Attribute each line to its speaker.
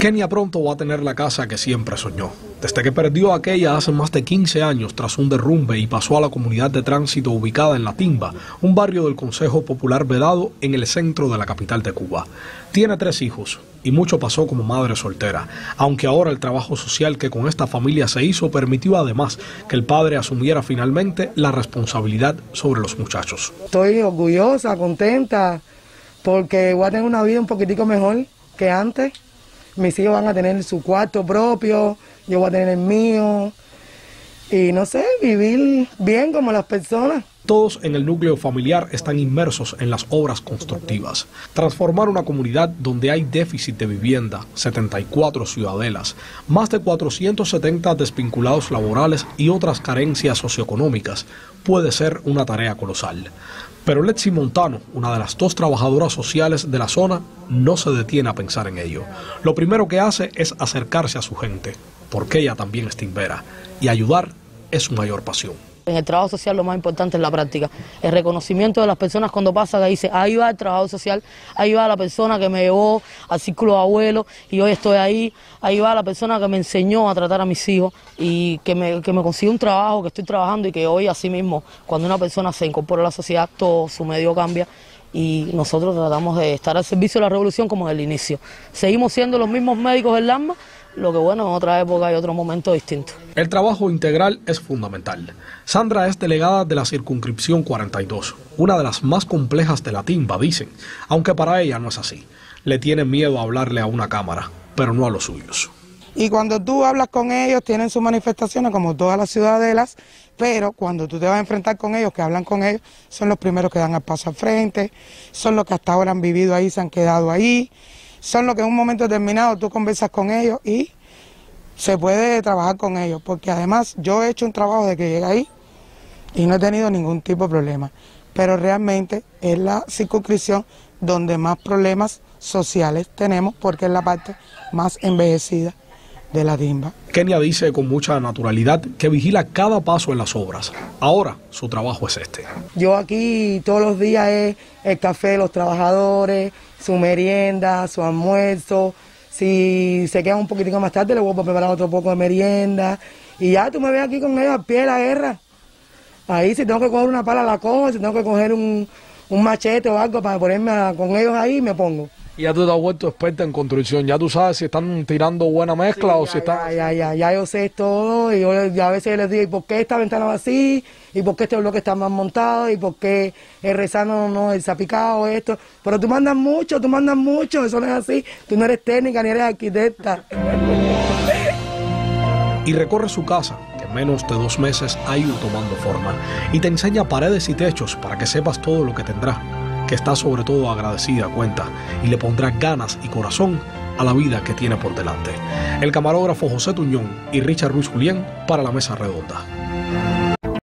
Speaker 1: Kenia pronto va a tener la casa que siempre soñó. Desde que perdió aquella hace más de 15 años tras un derrumbe y pasó a la comunidad de tránsito ubicada en La Timba, un barrio del Consejo Popular Vedado en el centro de la capital de Cuba. Tiene tres hijos y mucho pasó como madre soltera, aunque ahora el trabajo social que con esta familia se hizo permitió además que el padre asumiera finalmente la responsabilidad sobre los muchachos.
Speaker 2: Estoy orgullosa, contenta, porque voy a tener una vida un poquitico mejor que antes. Mis hijos van a tener su cuarto propio, yo voy a tener el mío. Y no sé, vivir bien como las personas.
Speaker 1: Todos en el núcleo familiar están inmersos en las obras constructivas. Transformar una comunidad donde hay déficit de vivienda, 74 ciudadelas, más de 470 desvinculados laborales y otras carencias socioeconómicas puede ser una tarea colosal. Pero Letzi Montano, una de las dos trabajadoras sociales de la zona, no se detiene a pensar en ello. Lo primero que hace es acercarse a su gente, porque ella también es timbera, y ayudar es su mayor pasión.
Speaker 3: En el trabajo social lo más importante es la práctica, el reconocimiento de las personas cuando pasa que dice, ahí va el trabajo social, ahí va la persona que me llevó al círculo de abuelos y hoy estoy ahí, ahí va la persona que me enseñó a tratar a mis hijos y que me, que me consiguió un trabajo, que estoy trabajando y que hoy así mismo, cuando una persona se incorpora a la sociedad, todo su medio cambia y nosotros tratamos de estar al servicio de la revolución como en el inicio. Seguimos siendo los mismos médicos del LAMA, lo que bueno, en otra época y otro momento distinto.
Speaker 1: El trabajo integral es fundamental. Sandra es delegada de la circunscripción 42, una de las más complejas de la timba, dicen, aunque para ella no es así. Le tiene miedo a hablarle a una cámara, pero no a los suyos.
Speaker 2: Y cuando tú hablas con ellos, tienen sus manifestaciones como todas las ciudadelas, pero cuando tú te vas a enfrentar con ellos, que hablan con ellos, son los primeros que dan el paso al frente, son los que hasta ahora han vivido ahí, se han quedado ahí son los que en un momento determinado tú conversas con ellos y se puede trabajar con ellos, porque además yo he hecho un trabajo de que llegué ahí y no he tenido ningún tipo de problema, pero realmente es la circunscripción donde más problemas sociales tenemos porque es la parte más envejecida de la timba.
Speaker 1: Kenia dice con mucha naturalidad que vigila cada paso en las obras. Ahora su trabajo es este.
Speaker 2: Yo aquí todos los días es el café de los trabajadores, su merienda, su almuerzo. Si se queda un poquitico más tarde, le voy a preparar otro poco de merienda. Y ya tú me ves aquí con ellos al pie de la guerra. Ahí si tengo que coger una pala la cojo, si tengo que coger un, un machete o algo para ponerme con ellos ahí, me pongo.
Speaker 1: Y ya tú te has vuelto experta en construcción, ya tú sabes si están tirando buena mezcla o si están...
Speaker 2: Ya, ya, ya, yo sé todo y yo, a veces les digo, ¿y por qué esta ventana va así? ¿Y por qué este bloque está más montado? ¿Y por qué el rezano no el zapicado esto? Pero tú mandas mucho, tú mandas mucho, eso no es así. Tú no eres técnica ni eres arquitecta.
Speaker 1: Y recorre su casa, que en menos de dos meses ha ido tomando forma, y te enseña paredes y techos para que sepas todo lo que tendrá que está sobre todo agradecida cuenta y le pondrá ganas y corazón a la vida que tiene por delante. El camarógrafo José Tuñón y Richard Ruiz Julián para la mesa redonda.